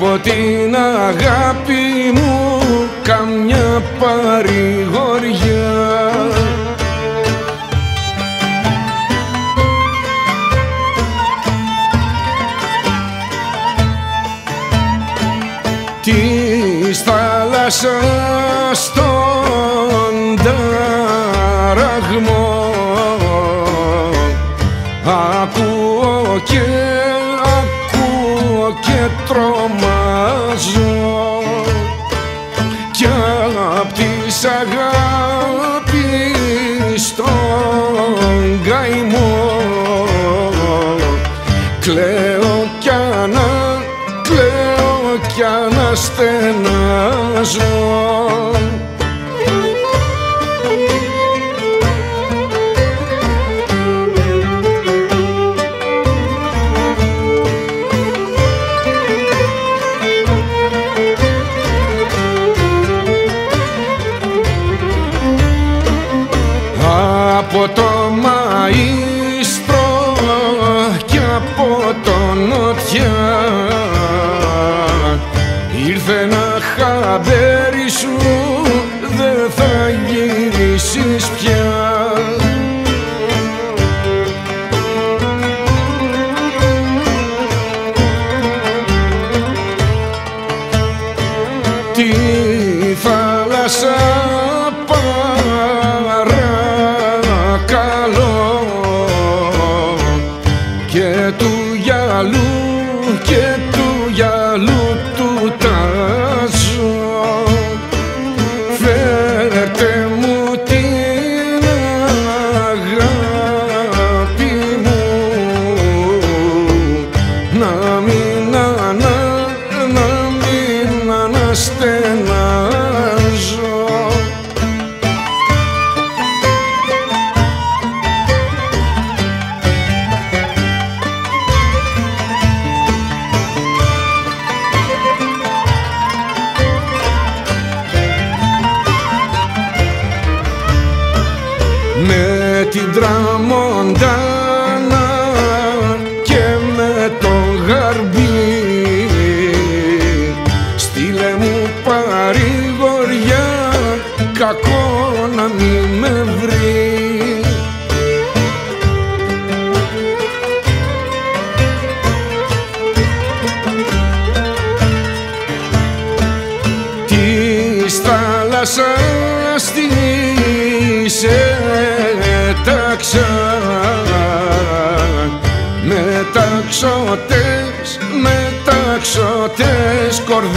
από την αγάπη μου καμιά παρηγοριά. Της θάλασσας τον ταραγμό ακούω και ακούω και τρομάζω κι αναστενάζω από το μαΐστρο και από το νότια χαμπέρι σου δεν θα γυρίσεις πια. Τη θάλασσα παρακαλώ με την τραμοντάνα και με το γαρμπί. Στείλε μου παρηγοριά κακό να μη με βρει. Της θάλασσας της έταξα με ταξωτές, με ταξωτές κορδέλες.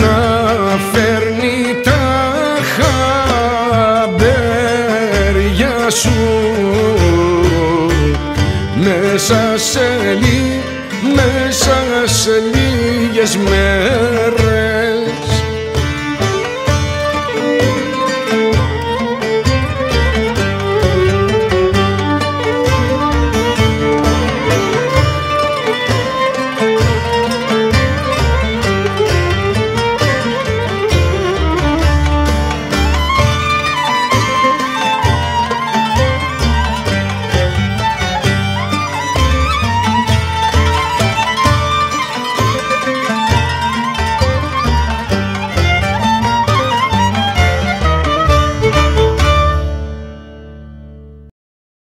Να φέρνει τα χαμπέρια σου μέσα σε, λί, μέσα σε λίγες μέρες